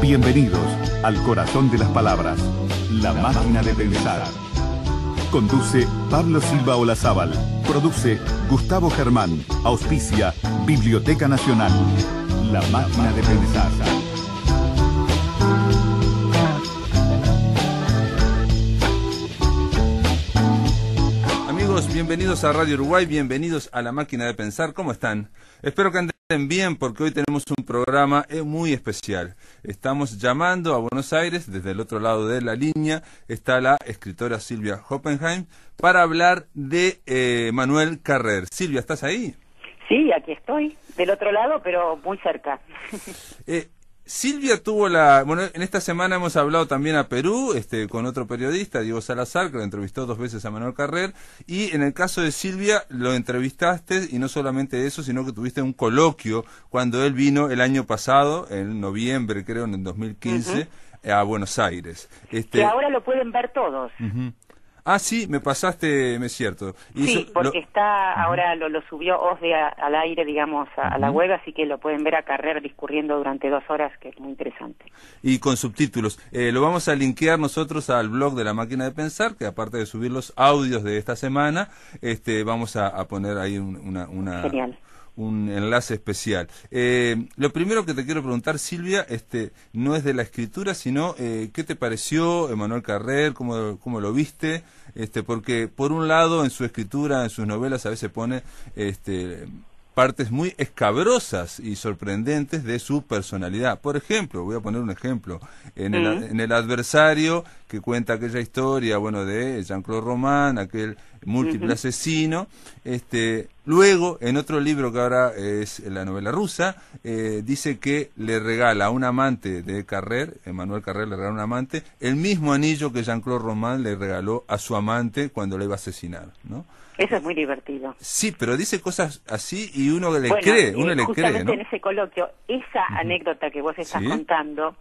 Bienvenidos al corazón de las palabras, la máquina de pensar. Conduce Pablo Silva Olazábal. Produce Gustavo Germán. Auspicia Biblioteca Nacional. La máquina de pensar. Amigos, bienvenidos a Radio Uruguay, bienvenidos a la máquina de pensar. ¿Cómo están? Espero que anden bien porque hoy tenemos un programa eh, muy especial. Estamos llamando a Buenos Aires, desde el otro lado de la línea está la escritora Silvia Hoppenheim para hablar de eh, Manuel Carrer. Silvia, ¿estás ahí? Sí, aquí estoy, del otro lado, pero muy cerca. Eh, Silvia tuvo la, bueno, en esta semana hemos hablado también a Perú, este, con otro periodista, Diego Salazar, que lo entrevistó dos veces a Manuel Carrer, y en el caso de Silvia lo entrevistaste, y no solamente eso, sino que tuviste un coloquio cuando él vino el año pasado, en noviembre creo, en el 2015, a Buenos Aires. Este, Que ahora lo pueden ver todos. Ah, sí, me pasaste, me es cierto. Y Sí, eso- porque lo- está, ahora lo, lo subió OSDE a- al aire, digamos, a, a la web, así que lo pueden ver a Carrer discurriendo durante dos horas, que es muy interesante. y con subtítulos. Eh, lo vamos a linkear nosotros al blog de la máquina de pensar, que aparte de subir los audios de esta semana, este, vamos a, a poner ahí un- una, una- Genial. un enlace especial. Eh, lo primero que te quiero preguntar, Silvia, este, no es de la escritura, sino eh, qué te pareció Emanuel Carrer, cómo, cómo lo viste, este, porque por un lado en su escritura, en sus novelas a veces pone este, partes muy escabrosas y sorprendentes de su personalidad. Por ejemplo, voy a poner un ejemplo, en, el, Mm. en el adversario que cuenta aquella historia, bueno, de Jean-Claude Roman, aquel múltiple asesino, este, luego en otro libro que ahora es la novela rusa, eh, dice que le regala a un amante de Carrer, Emmanuel Carrer le regala a un amante, el mismo anillo que Jean-Claude Roman le regaló a su amante cuando le iba a asesinar, ¿no? Eso es muy divertido. Sí, pero dice cosas así y uno le bueno, cree, eh, uno le cree, justamente ¿no? en ese coloquio, esa anécdota que vos estás Sí. contando,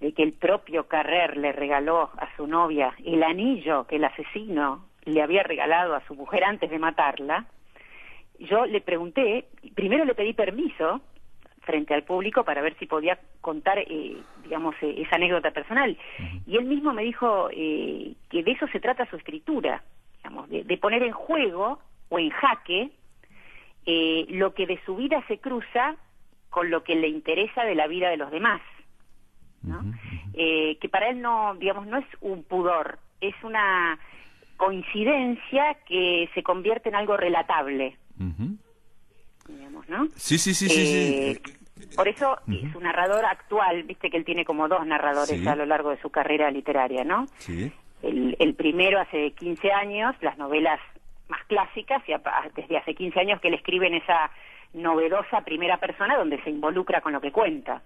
de que el propio Carrer le regaló a su novia el anillo que el asesino le había regalado a su mujer antes de matarla, yo le pregunté, primero le pedí permiso frente al público para ver si podía contar, eh, digamos, eh, esa anécdota personal. Y él mismo me dijo eh, que de eso se trata su escritura, digamos, de, de poner en juego o en jaque eh, lo que de su vida se cruza con lo que le interesa de la vida de los demás. ¿no? Eh, que para él no, digamos, no es un pudor, es una coincidencia que se convierte en algo relatable, digamos, ¿no? Sí, sí, sí, sí, Eh, sí. Por eso eh, su narrador actual, viste que él tiene como dos narradores Sí. a lo largo de su carrera literaria, ¿no? Sí. El, el primero hace 15 años, las novelas más clásicas, y a- desde hace 15 años que él escribe en esa novedosa primera persona donde se involucra con lo que cuenta.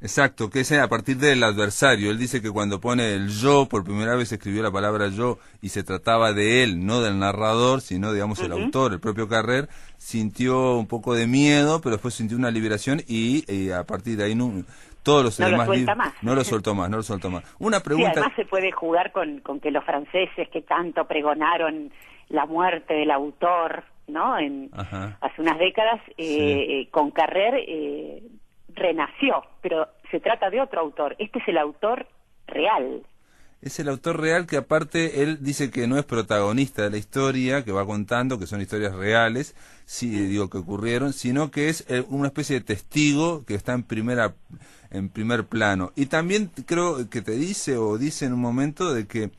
Exacto, que es a partir del adversario. Él dice que cuando pone el yo, por primera vez escribió la palabra yo y se trataba de él, no del narrador, sino, digamos, el autor, el propio Carrer, sintió un poco de miedo, pero después sintió una liberación y, eh, a partir de ahí no, todos los No lo suelta más. no lo soltó más, no lo soltó más. Una Sí, pregunta. además se puede jugar con, con que los franceses que tanto pregonaron la muerte del autor, ¿no? En, Ajá. hace unas décadas, eh, eh, con Carrer eh, renació, pero se trata de otro autor. Este es el autor real. Es el autor real que aparte él dice que no es protagonista de la historia que va contando, que son historias reales, sí, digo que ocurrieron, sino que es una especie de testigo que está en primera en primer plano. Y también creo que te dice o dice en un momento de que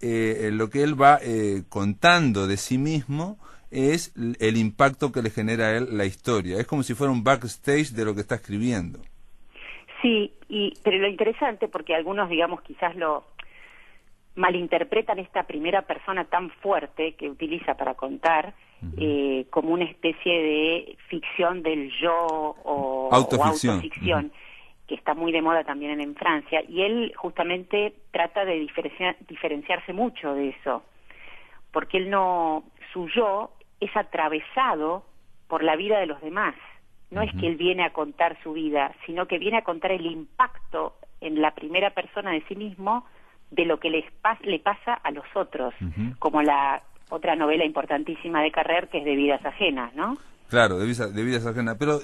eh, lo que él va eh, contando de sí mismo es el impacto que le genera a él la historia. Es como si fuera un backstage de lo que está escribiendo. Sí, y, pero lo interesante, porque algunos, digamos, quizás lo malinterpretan esta primera persona tan fuerte que utiliza para contar eh, como una especie de ficción del yo o o Autoficción. autoficción, que está muy de moda también en, Francia. Y él justamente trata de diferencia- diferenciarse mucho de eso, porque él no, su yo es atravesado por la vida de los demás. No es que él viene a contar su vida, sino que viene a contar el impacto en la primera persona de sí mismo de lo que les pas- le pasa a los otros, como la otra novela importantísima de Carrer que es de vidas ajenas, ¿no? Claro, de vidas, de vidas ajenas. Pero,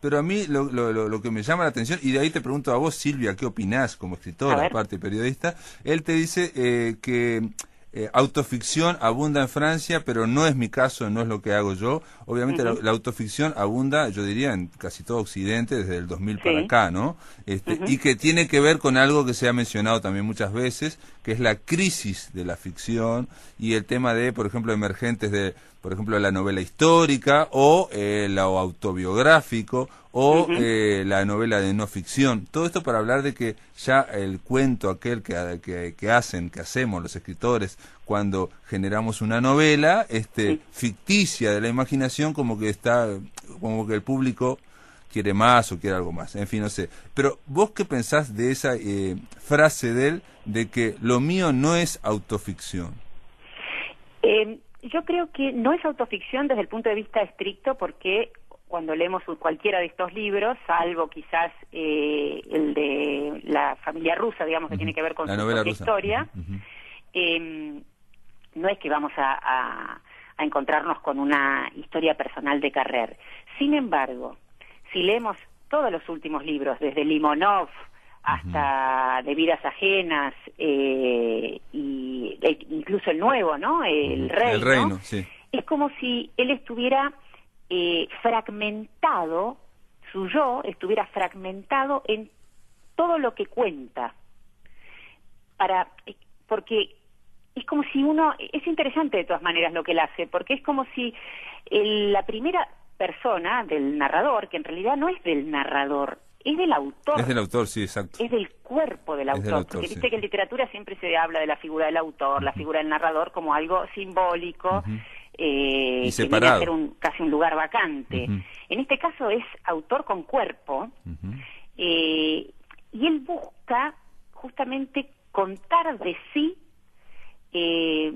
pero a mí lo, lo, lo, que me llama la atención, y de ahí te pregunto a vos, Silvia, ¿qué opinás como escritora, aparte periodista? Él te dice eh, que eh, autoficción abunda en Francia, pero no es mi caso, no es lo que hago yo. Obviamente la, autoficción abunda, yo diría, en casi todo Occidente desde el 2000 para acá, ¿no? Este, Y que tiene que ver con algo que se ha mencionado también muchas veces, que es la crisis de la ficción y el tema de, por ejemplo, emergentes de, por ejemplo, la novela histórica o eh, lo autobiográfico o eh, la novela de no ficción. Todo esto para hablar de que ya el cuento aquel que, que, hacen, que hacemos los escritores cuando generamos una novela este, ficticia de la imaginación, como que está, como que el público quiere más o quiere algo más. En fin, no sé. Pero vos qué pensás de esa eh, frase de él de que lo mío no es autoficción? Yo creo que no es autoficción desde el punto de vista estricto porque cuando leemos cualquiera de estos libros, salvo quizás eh, el de la familia rusa, digamos, que tiene que ver con su historia, em, no es que vamos a, encontrarnos con una historia personal de Carrer. Sin embargo, si leemos todos los últimos libros, desde Limonov hasta De vidas ajenas, eh, y e incluso el nuevo, ¿no? El reino. El reino, sí. Es como si él estuviera eh, fragmentado, su yo estuviera fragmentado en todo lo que cuenta. Para, porque es como si uno, es interesante de todas maneras lo que él hace, porque es como si la primera persona del narrador, que en realidad no es del narrador, es del autor. Es del autor, sí, exacto. Es del cuerpo del autor. porque viste que en literatura siempre se habla de la figura del autor, la figura del narrador como algo simbólico eh, que viene a ser un, casi un lugar vacante. En este caso es autor con cuerpo eh, y él busca justamente contar de sí eh,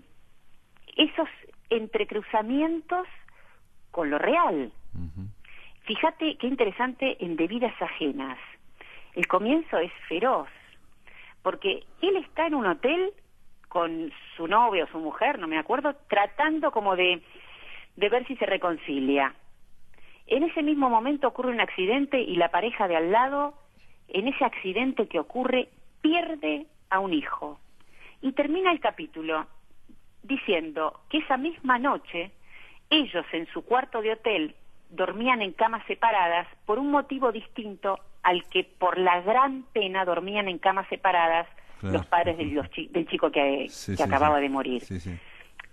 esos entrecruzamientos con lo real. Fíjate qué interesante en De vidas ajenas. El comienzo es feroz, porque él está en un hotel con su novio o su mujer, no me acuerdo, tratando como de, de ver si se reconcilia. En ese mismo momento ocurre un accidente y la pareja de al lado, en ese accidente que ocurre, pierde a un hijo. Y termina el capítulo diciendo que esa misma noche ellos en su cuarto de hotel dormían en camas separadas por un motivo distinto al que por la gran pena dormían en camas separadas los padres del, chico que, acababa de morir.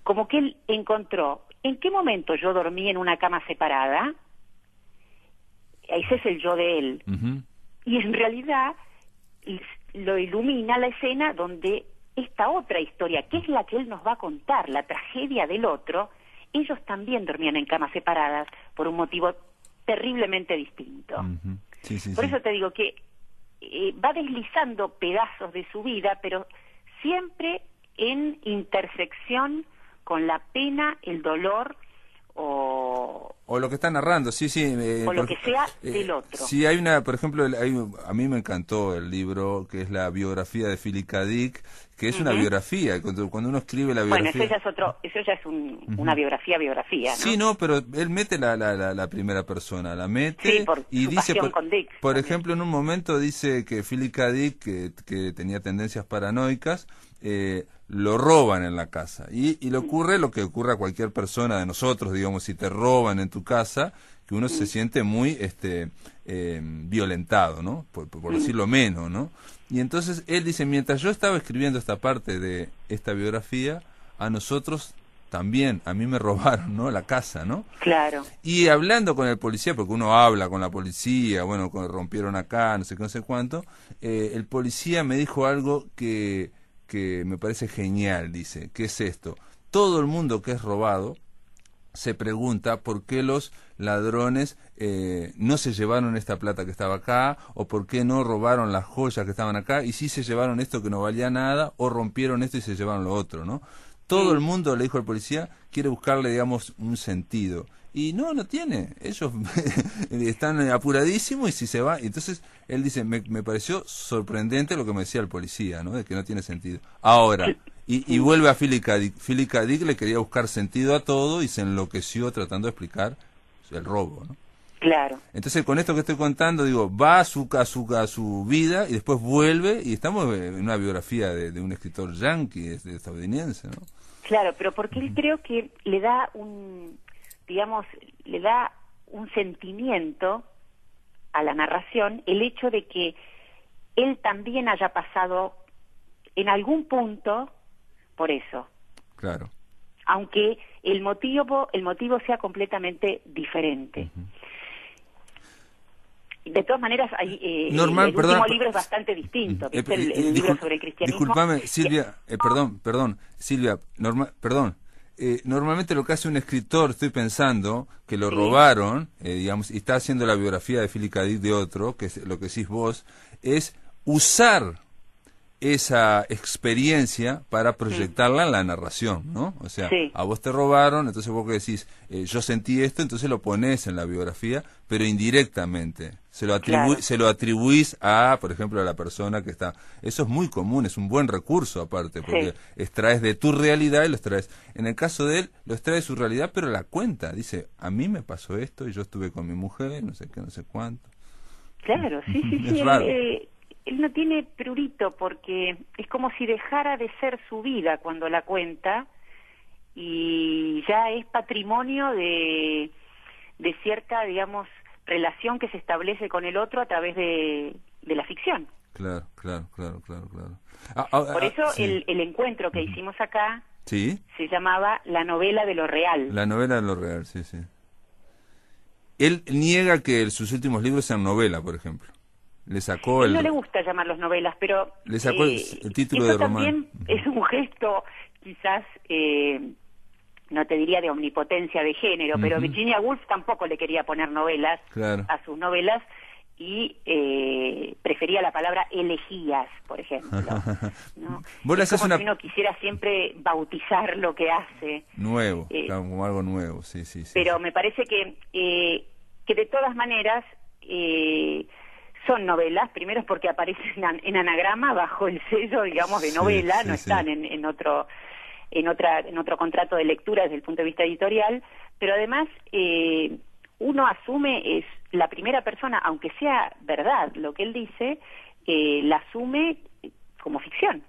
Como que él encontró, ¿en qué momento yo dormí en una cama separada? Ese es el yo de él. Y en realidad lo ilumina la escena donde esta otra historia, que es la que él nos va a contar, la tragedia del otro, ellos también dormían en camas separadas por un motivo terriblemente distinto. por eso te digo que eh, va deslizando pedazos de su vida, pero siempre en intersección con la pena, el dolor o... O lo que está narrando, sí, sí. Eh, o lo que sea eh, del otro. Sí, hay una, por ejemplo, a mí me encantó el libro que es la biografía de Philip K. Dick, que es una biografía. Cuando, cuando, uno escribe la biografía... Bueno, eso ya es, otro, eso ya es una biografía, biografía, ¿no? Sí, no, pero él mete la, la, la, primera persona, la mete y dice, por, por ejemplo, en un momento dice que Philip K. Dick, que, que tenía tendencias paranoicas, eh, lo roban en la casa. Y, y le ocurre lo que ocurre a cualquier persona de nosotros, digamos, si te roban en tu casa, que uno se siente muy este, eh, violentado, ¿no? Por, decirlo menos, ¿no? Y entonces él dice, mientras yo estaba escribiendo esta parte de esta biografía, a nosotros también, a mí me robaron, ¿no? La casa, ¿no? Claro. Y hablando con el policía, porque uno habla con la policía, bueno, rompieron acá, no sé qué, no sé cuánto, eh, el policía me dijo algo que que me parece genial, dice, ¿qué es esto? Todo el mundo que es robado se pregunta por qué los ladrones eh, no se llevaron esta plata que estaba acá, o por qué no robaron las joyas que estaban acá, y si se llevaron esto que no valía nada, o rompieron esto y se llevaron lo otro, ¿no? Todo el mundo, le dijo el policía, quiere buscarle, digamos, un sentido. Y no, no tiene. Ellos están apuradísimos y si se va. Entonces él dice, me, me, pareció sorprendente lo que me decía el policía, ¿no? De que no tiene sentido. Ahora, y, y vuelve a Philip K. Dick. Philip K. Dick le quería buscar sentido a todo y se enloqueció tratando de explicar el robo, ¿no? Claro. Entonces, con esto que estoy contando, digo, va a su, a su, a su vida y después vuelve y estamos en una biografía de, un escritor yankee, de, estadounidense, ¿no? Claro, pero porque él creo que le da un, digamos, le da un sentimiento a la narración el hecho de que él también haya pasado en algún punto por eso. Claro. Aunque el motivo, el motivo sea completamente diferente. De todas maneras, hay, eh, el, último libro es bastante distinto, que es el, libro sobre el cristianismo. Disculpame, Silvia, eh, perdón, perdón, Silvia, norma, perdón. Eh, normalmente lo que hace un escritor, estoy pensando, que lo robaron, digamos, y está haciendo la biografía de Philip K. de otro, que es lo que decís vos, es usar esa experiencia para proyectarla en la narración, ¿no? O sea, a vos te robaron, entonces vos que decís, eh, yo sentí esto, entonces lo pones en la biografía, pero indirectamente. Se lo, se lo atribuís a, por ejemplo, a la persona que está... Eso es muy común, es un buen recurso aparte, porque extraes de tu realidad y lo extraes. En el caso de él, lo extrae de su realidad, pero la cuenta. Dice, a mí me pasó esto y yo estuve con mi mujer, no sé qué, no sé cuánto. Claro, sí, sí, sí. Eh, él no tiene prurito porque es como si dejara de ser su vida cuando la cuenta y ya es patrimonio de, de cierta, digamos, relación que se establece con el otro a través de, de la ficción. Claro, claro, claro, claro, claro. Ah, ah, Por ah, eso el, el, encuentro que hicimos acá ¿Sí? se llamaba La novela de lo real. La novela de lo real, sí, sí. Él niega que sus últimos libros sean novela, por ejemplo. Le sacó el... No le gusta llamarlos novelas, pero... Le sacó el, eh, título de román. también es un gesto, quizás, eh, no te diría de omnipotencia de género, pero Virginia Woolf tampoco le quería poner novelas a sus novelas y eh, prefería la palabra elegías, por ejemplo. ¿no? es como si uno quisiera siempre bautizar lo que hace. Nuevo, como algo nuevo, sí, sí. sí pero me parece que, que de todas maneras... Eh, son novelas, primero es porque aparecen en anagrama bajo el sello, digamos, de novela, no están en, en, otro en otra en otro contrato de lectura desde el punto de vista editorial, pero además eh, uno asume es la primera persona, aunque sea verdad lo que él dice, eh, la asume como ficción.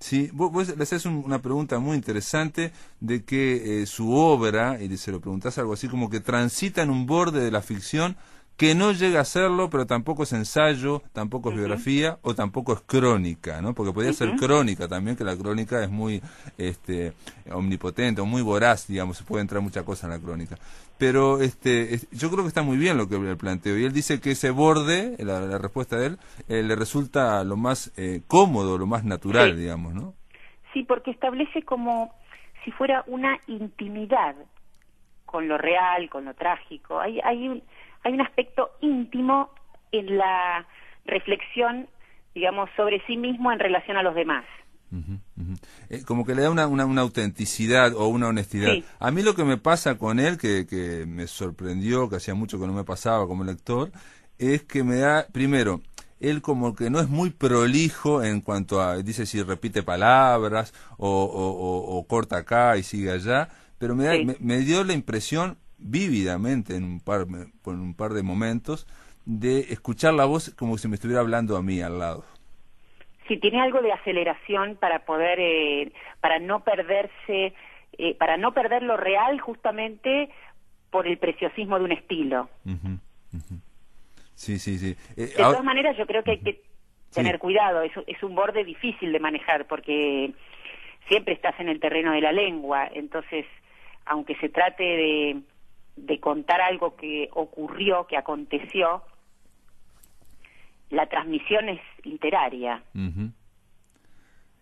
Sí, vos, le haces una pregunta muy interesante de que eh, su obra, y se lo preguntás algo así como que transita en un borde de la ficción que no llega a serlo, pero tampoco es ensayo, tampoco es biografía o tampoco es crónica, ¿no? Porque podría ser crónica también, que la crónica es muy este, omnipotente o muy voraz, digamos, se puede entrar mucha cosa en la crónica. Pero este, yo creo que está muy bien lo que le planteo. Y él dice que ese borde, la, respuesta de él, eh, le resulta lo más eh, cómodo, lo más natural, digamos, ¿no? Sí, porque establece como si fuera una intimidad con lo real, con lo trágico. Hay, hay un hay un aspecto íntimo en la reflexión, digamos, sobre sí mismo en relación a los demás. Eh, como que le da una, una, autenticidad o una honestidad. A mí lo que me pasa con él, que, que me sorprendió, que hacía mucho que no me pasaba como lector, es que me da, primero, él como que no es muy prolijo en cuanto a, dice si repite palabras o, o, corta acá y sigue allá, pero me, da, me, dio la impresión vívidamente en un par, en un par de momentos de escuchar la voz como si me estuviera hablando a mí al lado. Sí, tiene algo de aceleración para poder, eh, para no perderse, eh, para no perder lo real justamente por el preciosismo de un estilo. Sí, sí, sí. Eh, de todas maneras, yo creo que hay que tener cuidado, es, es un borde difícil de manejar porque siempre estás en el terreno de la lengua, entonces, aunque se trate de de contar algo que ocurrió, que aconteció, la transmisión es literaria.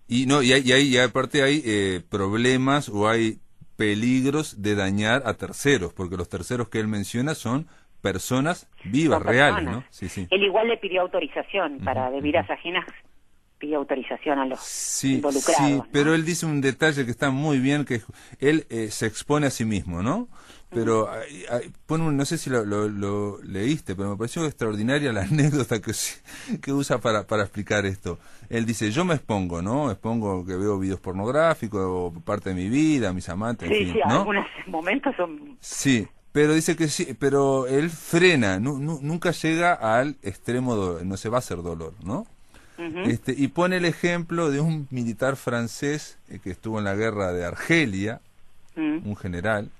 Y no y, hay, y, aparte hay eh, problemas o hay peligros de dañar a terceros, porque los terceros que él menciona son personas vivas, reales, ¿no? Sí, sí. Él igual le pidió autorización para de vidas ajenas pidió autorización a los sí, involucrados. Sí, pero él dice un detalle que está muy bien, que él eh, se expone a sí mismo, ¿no? Pero pone no sé si lo, lo, leíste, pero me pareció extraordinaria la anécdota que, que usa para, para explicar esto. Él dice, yo me expongo, ¿no? Expongo que veo videos pornográficos o parte de mi vida, mis amantes, sí, en sí, algunos momentos son... Sí, Pero dice que sí, pero él frena, nunca llega al extremo, no se va a hacer dolor, ¿no? este, y pone el ejemplo de un militar francés eh, que estuvo en la guerra de Argelia, mm. un general,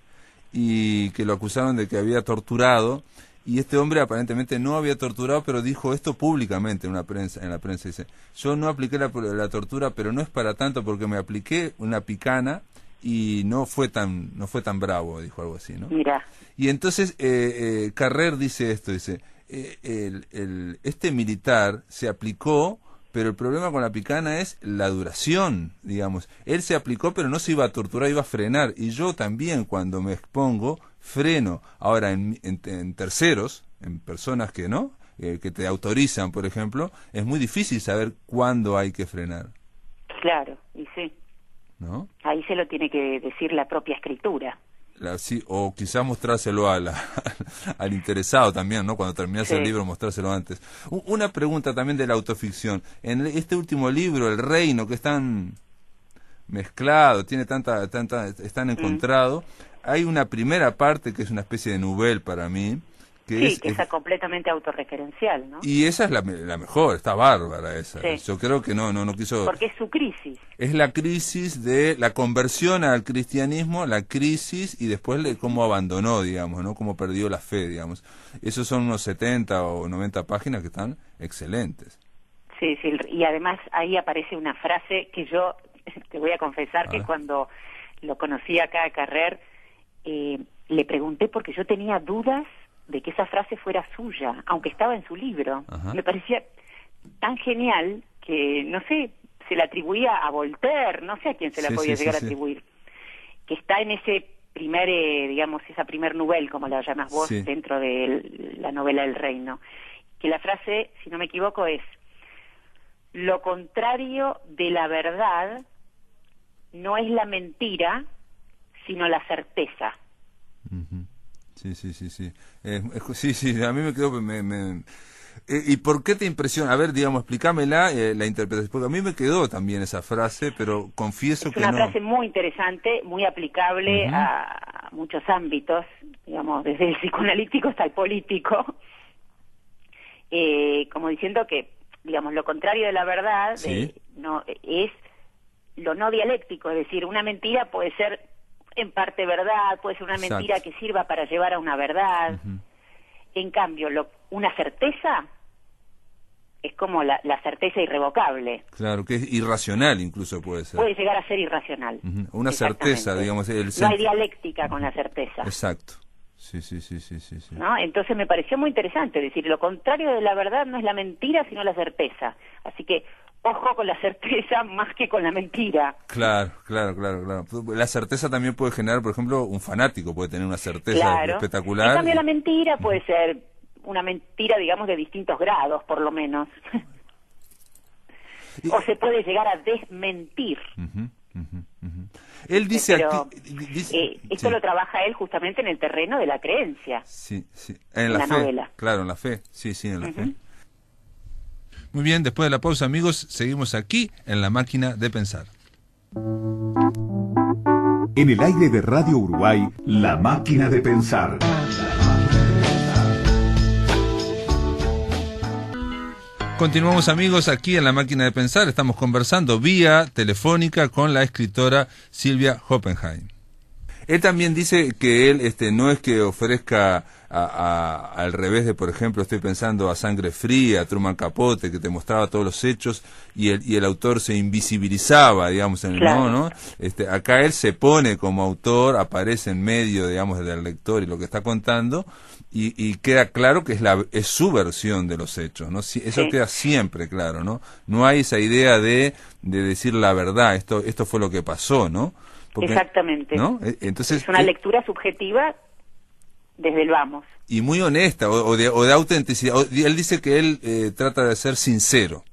y que lo acusaron de que había torturado y este hombre aparentemente no había torturado, pero dijo esto públicamente en, una prensa, en la prensa. Dice, yo no apliqué la, tortura, pero no es para tanto porque me apliqué una picana y no fue tan no fue tan bravo, dijo algo así, ¿no? Mira. Y entonces eh, eh, Carrer dice esto, dice, eh, el, el, este militar se aplicó pero el problema con la picana es la duración, digamos. Él se aplicó, pero no se iba a torturar, iba a frenar. Y yo también, cuando me expongo, freno. Ahora, en, en, terceros, en personas que no, eh, que te autorizan, por ejemplo, es muy difícil saber cuándo hay que frenar. Claro, y sí. ¿No? Ahí se lo tiene que decir la propia escritura o quizás mostrárselo a al interesado también, ¿no? Cuando terminas el libro, mostrárselo antes. una pregunta también de la autoficción. En este último libro, El Reino, que es tan mezclado, tiene tanta, tanta, es tan mm. encontrado, hay una primera parte que es una especie de novel para mí, sí, que es, completamente autorreferencial, ¿no? Y esa es la, mejor, está bárbara esa. Yo creo que no, no, no quiso... Porque es su crisis. Es la crisis de la conversión al cristianismo, la crisis y después de cómo abandonó, digamos, ¿no? Cómo perdió la fe, digamos. Esos son unos 70 o 90 páginas que están excelentes. Sí, sí, y además ahí aparece una frase que yo te voy a confesar que cuando lo conocí acá a Carrer, eh, le pregunté porque yo tenía dudas de que esa frase fuera suya, aunque estaba en su libro. Me parecía tan genial que, no sé, se la atribuía a Voltaire, no sé a quién se la podía llegar a atribuir, que está en ese primer, eh, digamos, esa primer novel, como la llamas vos, dentro de la novela El Reino, que la frase, si no me equivoco, es, lo contrario de la verdad no es la mentira, sino la certeza. Sí, sí, sí, sí. sí, sí, a mí me quedó... Eh, ¿Y por qué te impresiona? A ver, digamos, explícamela, eh, la interpretación, porque a mí me quedó también esa frase, pero confieso que no. Es una frase muy interesante, muy aplicable a muchos ámbitos, digamos, desde el psicoanalítico hasta el político, eh, como diciendo que, digamos, lo contrario de la verdad no es lo no dialéctico, es decir, una mentira puede ser en parte verdad, puede ser una mentira que sirva para llevar a una verdad. En cambio, lo, una certeza es como la, certeza irrevocable. Claro, que es irracional incluso puede ser. Puede llegar a ser irracional. Una certeza, digamos. El no hay dialéctica con la certeza. Exacto. Sí, sí, sí, sí, sí, ¿No? Entonces me pareció muy interesante decir, lo contrario de la verdad no es la mentira, sino la certeza. Así que ojo con la certeza más que con la mentira. Claro, claro, claro, claro. La certeza también puede generar, por ejemplo, un fanático puede tener una certeza espectacular. En cambio, la mentira puede ser una mentira, digamos, de distintos grados, por lo menos. o se puede llegar a desmentir. Él dice, eh, esto lo trabaja él justamente en el terreno de la creencia. Sí, sí. En, la, novela. Claro, en la fe. Sí, sí, en la fe. Muy bien, después de la pausa, amigos, seguimos aquí en la máquina de pensar. En el aire de Radio Uruguay, la máquina de pensar. Continuamos amigos aquí en la máquina de pensar, estamos conversando vía telefónica con la escritora Silvia Hoppenheim. Él también dice que él este, no es que ofrezca al revés de, por ejemplo, estoy pensando a Sangre Fría, a Truman Capote, que te mostraba todos los hechos y el, y el autor se invisibilizaba, digamos, en el no, ¿no? Este, acá él se pone como autor, aparece en medio, digamos, del lector y lo que está contando y, queda claro que es, la, es su versión de los hechos, ¿no? Eso queda siempre claro, ¿no? No hay esa idea de, de decir la verdad, esto, esto fue lo que pasó, ¿no? Exactamente. ¿no? E, entonces, es una lectura subjetiva desde el vamos. Y muy honesta, o, de, o de, autenticidad. él dice que él eh, trata de ser sincero.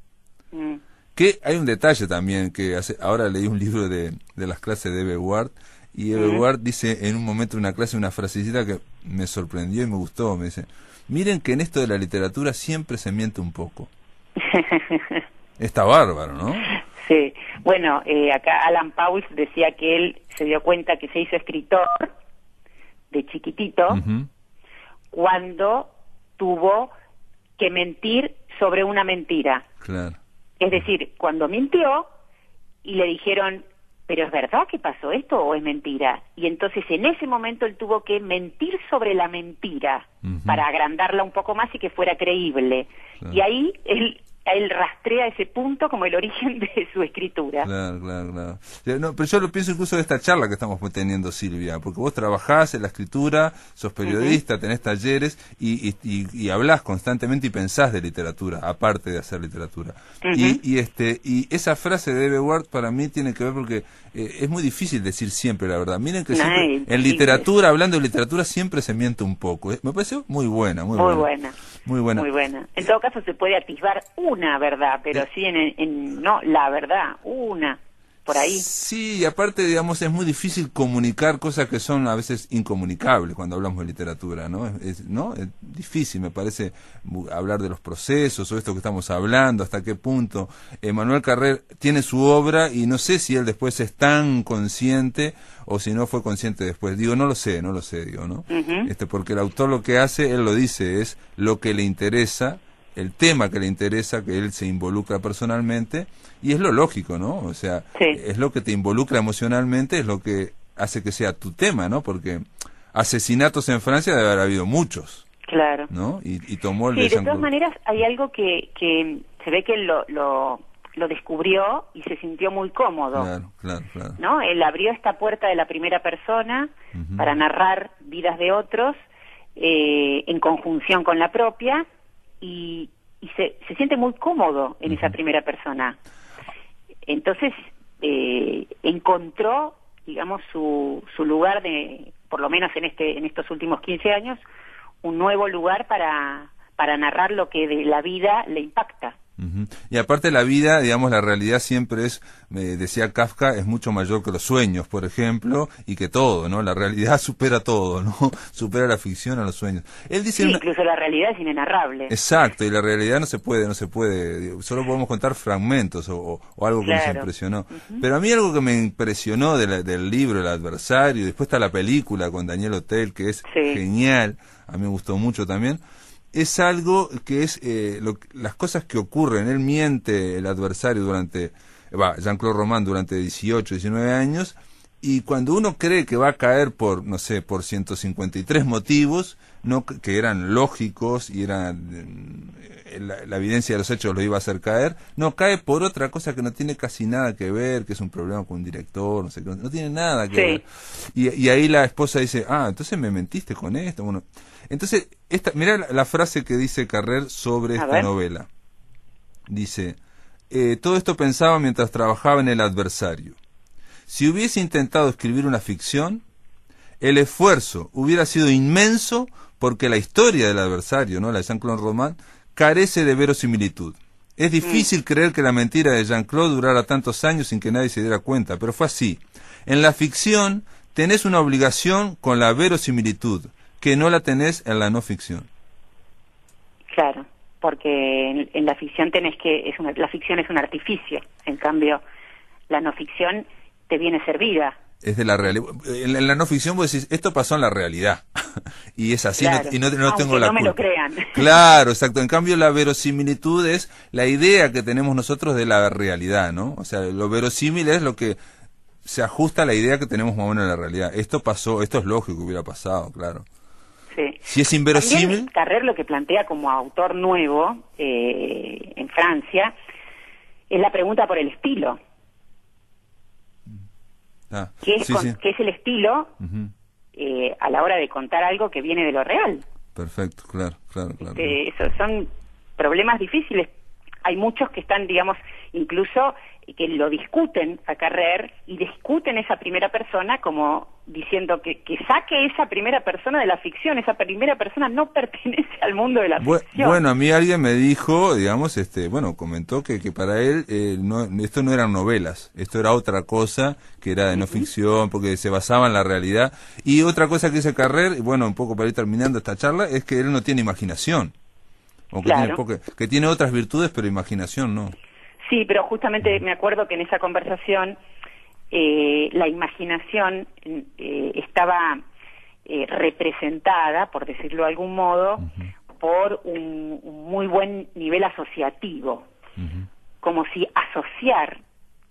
Mm. Que hay un detalle también, que hace, ahora leí un libro de, de las clases de Eve Ward, y Eve Ward dice en un momento de una clase una frasecita que me sorprendió y me gustó. Me dice, miren que en esto de la literatura siempre se miente un poco. Está bárbaro, ¿no? Sí, bueno, eh, acá Alan Pauls decía que él se dio cuenta que se hizo escritor de chiquitito, cuando tuvo que mentir sobre una mentira. Claro. Es decir, cuando mintió y le dijeron, pero ¿es verdad que pasó esto o es mentira? Y entonces en ese momento él tuvo que mentir sobre la mentira para agrandarla un poco más y que fuera creíble. Y ahí él él rastrea ese punto como el origen de su escritura. Claro, claro, claro. pero yo lo pienso incluso de esta charla que estamos teniendo, Silvia, porque vos trabajás en la escritura, sos periodista, tenés talleres y, y, y, hablás constantemente y pensás de literatura, aparte de hacer literatura. y, y, este y esa frase de Ward para mí tiene que ver porque eh, es muy difícil decir siempre la verdad. Miren que en literatura, hablando de literatura, siempre se miente un poco. Eh, me pareció muy buena, muy, muy buena. Muy buena. Muy buena. En todo caso se puede atisbar una verdad, pero sí en, no la verdad, una por ahí. Sí, y aparte, digamos, es muy difícil comunicar cosas que son a veces incomunicables cuando hablamos de literatura, ¿no? Es, ¿no? es difícil, me parece, hablar de los procesos o esto que estamos hablando, hasta qué punto. Manuel Carrer tiene su obra y no sé si él después es tan consciente o si no fue consciente después. Digo, no lo sé, no lo sé, digo, ¿no? este, porque el autor lo que hace, él lo dice, es lo que le interesa, el tema que le interesa, que él se involucra personalmente, y es lo lógico, ¿no? O sea, es lo que te involucra emocionalmente, es lo que hace que sea tu tema, ¿no? Porque asesinatos en Francia debe haber habido muchos. Claro. ¿No? Y, tomó el Sí, de, todas maneras hay algo que, que se ve que lo, lo lo descubrió y se sintió muy cómodo. ¿No? Él abrió esta puerta de la primera persona para narrar vidas de otros eh, en conjunción con la propia y, se, se, siente muy cómodo en esa primera persona. Entonces eh, encontró, digamos, su, su lugar de, por lo menos en este en estos últimos 15 años, un nuevo lugar para para narrar lo que de la vida le impacta. Y aparte la vida, digamos, la realidad siempre es, me decía Kafka, es mucho mayor que los sueños, por ejemplo, y que todo, ¿no? La realidad supera todo, ¿no? Supera la ficción a los sueños. Él dice... incluso la realidad es inenarrable. Exacto, y la realidad no se puede, no se puede, solo podemos contar fragmentos o, algo que nos impresionó. Pero a mí algo que me impresionó del libro, El adversario, después está la película con Daniel Hotel, que es genial, a mí me gustó mucho también es algo que es eh, las cosas que ocurren. Él miente el adversario durante, va, Jean-Claude Roman durante 18, 19 años, y cuando uno cree que va a caer por, no sé, por 153 motivos, no, que eran lógicos y eran, eh, la, evidencia de los hechos lo iba a hacer caer, no, cae por otra cosa que no tiene casi nada que ver, que es un problema con un director, no sé, no tiene nada que ver. Y, y ahí la esposa dice, ah, entonces me mentiste con esto, bueno entonces, esta, mira la, frase que dice Carrer sobre esta novela. Dice, eh, todo esto pensaba mientras trabajaba en El adversario. Si hubiese intentado escribir una ficción, el esfuerzo hubiera sido inmenso porque la historia del adversario, ¿no? la de Jean-Claude Roman, carece de verosimilitud. Es difícil mm. creer que la mentira de Jean-Claude durara tantos años sin que nadie se diera cuenta, pero fue así. En la ficción tenés una obligación con la verosimilitud, que no la tenés en la no ficción. Claro, porque en, la ficción tenés que, es una, la ficción es un artificio, en cambio la no ficción te viene servida. Es de la realidad. En, la no ficción vos decís, esto pasó en la realidad. y es así, y no, no tengo la no me lo crean. Claro, exacto. En cambio, la verosimilitud es la idea que tenemos nosotros de la realidad, ¿no? O sea, lo verosímil es lo que se ajusta a la idea que tenemos más o menos de la realidad. Esto pasó, esto es lógico que hubiera pasado, claro. Si es inverosímil. Carrer lo que plantea como autor nuevo eh, en Francia es la pregunta por el estilo. Ah, ¿Qué, es es el estilo eh, a la hora de contar algo que viene de lo real? Perfecto, claro, claro, claro. Este, son problemas difíciles. Hay muchos que están, digamos, incluso que lo discuten a Carrer y discuten esa primera persona como diciendo que, que saque esa primera persona de la ficción, esa primera persona no pertenece al mundo de la ficción. Bueno, a mí alguien me dijo, digamos, este, bueno, comentó que, que para él eh, no, esto no eran novelas, esto era otra cosa que era de no ficción, porque se basaba en la realidad. Y otra cosa que dice Carrer, bueno, un poco para ir terminando esta charla, es que él no tiene imaginación. O que, tiene, que tiene otras virtudes, pero imaginación no. Sí, pero justamente me acuerdo que en esa conversación eh, la imaginación eh, estaba eh, representada, por decirlo de algún modo, por un, muy buen nivel asociativo, como si asociar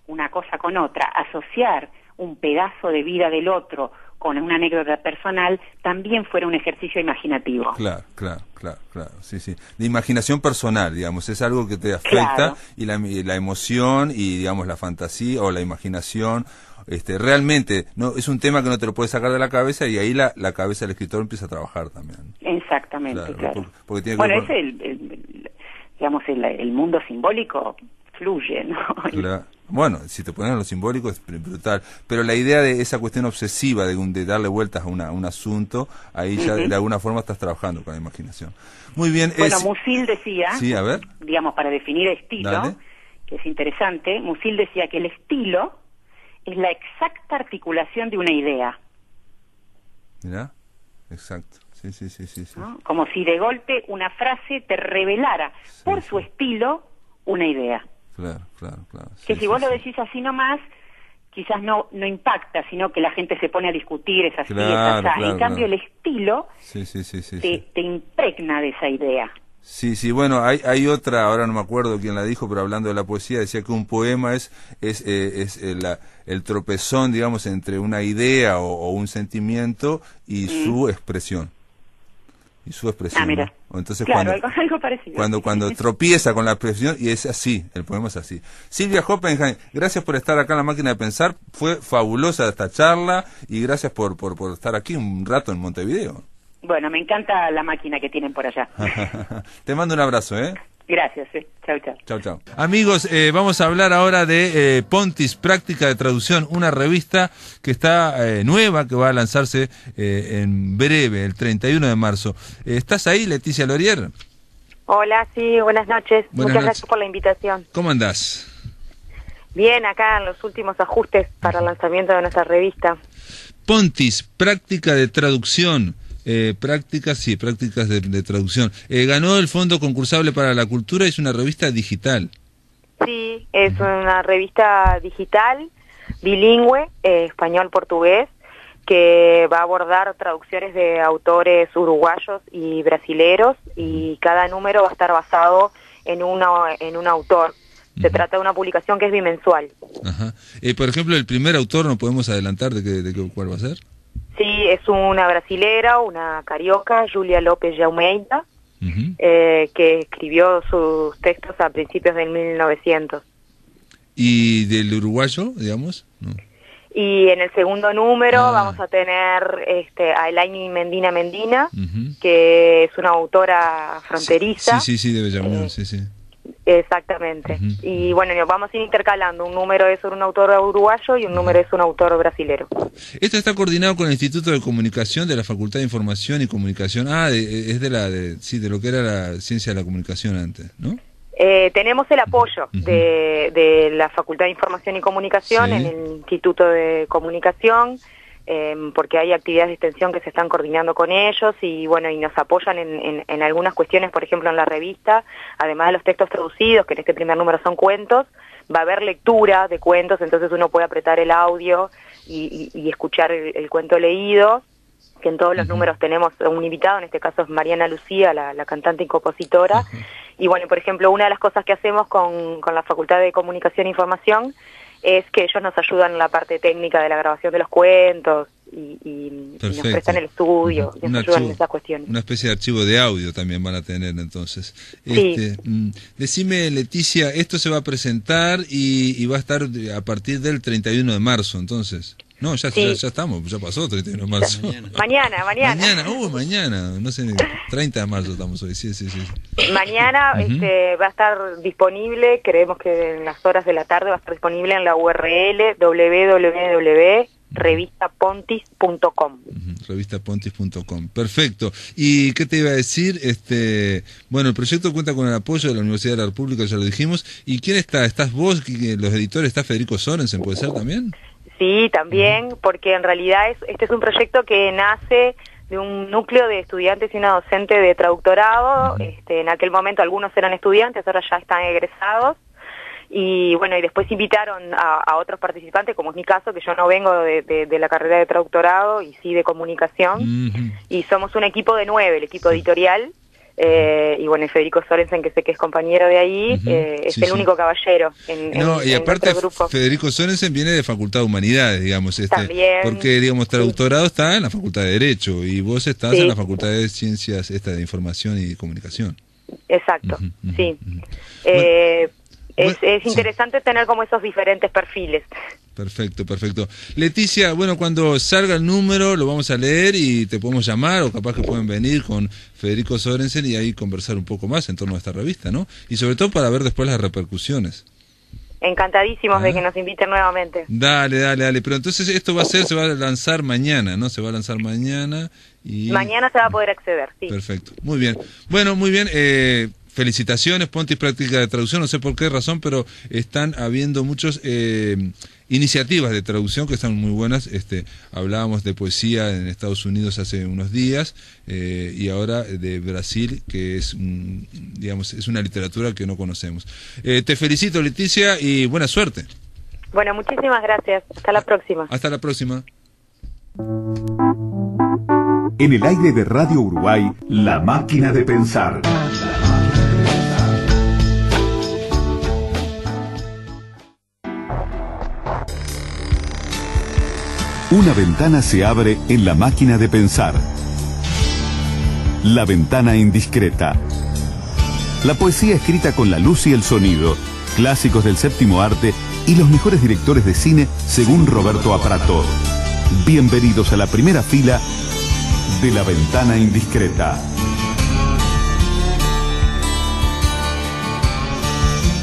una cosa con otra, asociar un pedazo de vida del otro con una anécdota personal, también fuera un ejercicio imaginativo. Claro, claro, claro, claro, sí, sí. De imaginación personal, digamos, es algo que te afecta y la, la emoción y, digamos, la fantasía o la imaginación este, realmente no es un tema que no te lo puedes sacar de la cabeza y ahí la, la cabeza del escritor empieza a trabajar también. Exactamente, claro. bueno, es el, digamos, el, el, mundo simbólico fluye, ¿no? Bueno, si te pones lo simbólico es brutal, pero la idea de esa cuestión obsesiva de, de darle vueltas a, una, un asunto, ahí ya de alguna forma estás trabajando con la imaginación. Muy bien. Bueno, Musil decía, sí, a ver. digamos, para definir estilo, que es interesante, Musil decía que el estilo es la exacta articulación de una idea. Mira, exacto. Sí, sí, sí, sí, Como si de golpe una frase te revelara por su estilo una idea. Claro, claro, claro. que si vos lo decís así nomás, quizás no no impacta, sino que la gente se pone a discutir esas claro, En cambio, el estilo te, te, impregna de esa idea. Sí, sí, bueno, hay, hay otra, ahora no me acuerdo quién la dijo, pero hablando de la poesía, decía que un poema es, es, eh, es el, eh, el, tropezón, digamos, entre una idea o, un sentimiento y mm. su expresión y su expresión. Ah, Entonces cuando, algo, parecido. Cuando, cuando tropieza con la expresión y es así, el poema es así. Silvia Hoppenheim, gracias por estar acá en la máquina de pensar, fue fabulosa esta charla y gracias por, por, por estar aquí un rato en Montevideo. Bueno, me encanta la máquina que tienen por allá. Te mando un abrazo, ¿eh? Gracias, sí. Chau, chau. Chau, chau. Amigos, eh, vamos a hablar ahora de eh, Pontis, Práctica de Traducción, una revista que está eh, nueva, que va a lanzarse en breve, el 31 de marzo. ¿Estás ahí, Leticia Lorier? Hola, sí, buenas noches. Muchas gracias por la invitación. ¿Cómo andás? Bien, acá en los últimos ajustes para el lanzamiento de nuestra revista. Pontis, Práctica de Traducción. Eh, prácticas, sí, prácticas de, traducción. Eh, ganó el Fondo Concursable para la Cultura, es una revista digital. Sí, es una revista digital, bilingüe, eh, español-portugués, que va a abordar traducciones de autores uruguayos y brasileros y cada número va a estar basado en, una, en un autor. Se trata de una publicación que es bimensual. Ajá. por ejemplo, el primer autor, ¿no podemos adelantar de, que, de cuál va a ser? Sí, es una brasilera, una carioca, Julia López Jaumeida, eh, que escribió sus textos a principios del 1900. ¿Y del uruguayo, digamos? Y en el segundo número ah. vamos a tener este, a Elaine Mendina Mendina, que es una autora fronteriza. Sí, sí, sí, de Bellamón, sí, sí. Exactamente. Y bueno, vamos a ir intercalando. Un número es un autor uruguayo y un número es un autor brasilero. Esto está coordinado con el Instituto de Comunicación de la Facultad de Información y Comunicación. Ah, es de la de, sí, de lo que era la ciencia de la comunicación antes, ¿no? Eh, tenemos el apoyo de, de, la Facultad de Información y Comunicación en el Instituto de Comunicación. Em, porque hay actividades de extensión que se están coordinando con ellos y bueno, y nos apoyan en, en, algunas cuestiones, por ejemplo en la revista, además de los textos traducidos, que en este primer número son cuentos, va a haber lectura de cuentos, entonces uno puede apretar el audio y, y, escuchar el, cuento leído, que en todos los números tenemos un invitado, en este caso es Mariana Lucía, la, cantante y compositora, y bueno, por ejemplo, una de las cosas que hacemos con, con la Facultad de Comunicación e Información es que ellos nos ayudan en la parte técnica de la grabación de los cuentos y, nos prestan el estudio y nos ayudan en esas cuestiones. Una especie de archivo de audio también van a tener entonces. Este, mm, decime, Leticia, esto se va a presentar y, va a estar a partir del 31 de marzo, entonces. No, ya, ya, estamos, ya pasó 31 de marzo. Mañana, mañana. Mañana, uh, mañana, no sé, 30 de marzo estamos hoy, sí, sí, sí. Mañana este, va a estar disponible, creemos que en las horas de la tarde va a estar disponible en la URL www.revistapontis.com. revistapontis.com, perfecto. ¿Y qué te iba a decir? Este, bueno, el proyecto cuenta con el apoyo de la Universidad de la República, ya lo dijimos. ¿Y quién está? ¿Estás vos? ¿Los editores? ¿Está Federico Sorensen? ¿Puede ser también? Sí, también, porque en realidad es, este es un proyecto que nace de un núcleo de estudiantes y una docente de traductorado. Este, en aquel momento algunos eran estudiantes, ahora ya están egresados. Y bueno, y después invitaron a, otros participantes, como es mi caso, que yo no vengo de, la carrera de traductorado y sí de comunicación. Y somos un equipo de nueve, el equipo editorial. Eh, y bueno, Federico Sorensen, que sé que es compañero de ahí, eh, es el único caballero en, no, y aparte grupo. Federico Sorensen viene de Facultad de Humanidades, digamos. Este, También, porque, digamos, traductorado está en la Facultad de Derecho y vos estás en la Facultad de Ciencias esta de Información y Comunicación. Exacto, sí. Eh, es, es interesante tener como esos diferentes perfiles. Perfecto, perfecto. Leticia, bueno, cuando salga el número lo vamos a leer y te podemos llamar o capaz que pueden venir con Federico Sorensen y ahí conversar un poco más en torno a esta revista, ¿no? Y sobre todo para ver después las repercusiones. Encantadísimos de ah. que nos inviten nuevamente. Dale, dale, dale. Pero entonces esto va a ser, se va a lanzar mañana, ¿no? Se va a lanzar mañana y... Mañana se va a poder acceder, sí. Perfecto. Muy bien. Bueno, muy bien. Eh, felicitaciones, Ponte y Práctica de Traducción. No sé por qué razón, pero están habiendo muchos... Eh, iniciativas de traducción que están muy buenas. Este, hablábamos de poesía en Estados Unidos hace unos días eh, y ahora de Brasil, que es, digamos, es una literatura que no conocemos. Eh, te felicito, Leticia, y buena suerte. Bueno, muchísimas gracias. Hasta la próxima. Hasta la próxima. En el aire de Radio Uruguay, La Máquina de Pensar. Una ventana se abre en la máquina de pensar. La ventana indiscreta. La poesía escrita con la luz y el sonido, clásicos del séptimo arte y los mejores directores de cine según Roberto Aprato. Bienvenidos a la primera fila de La ventana indiscreta.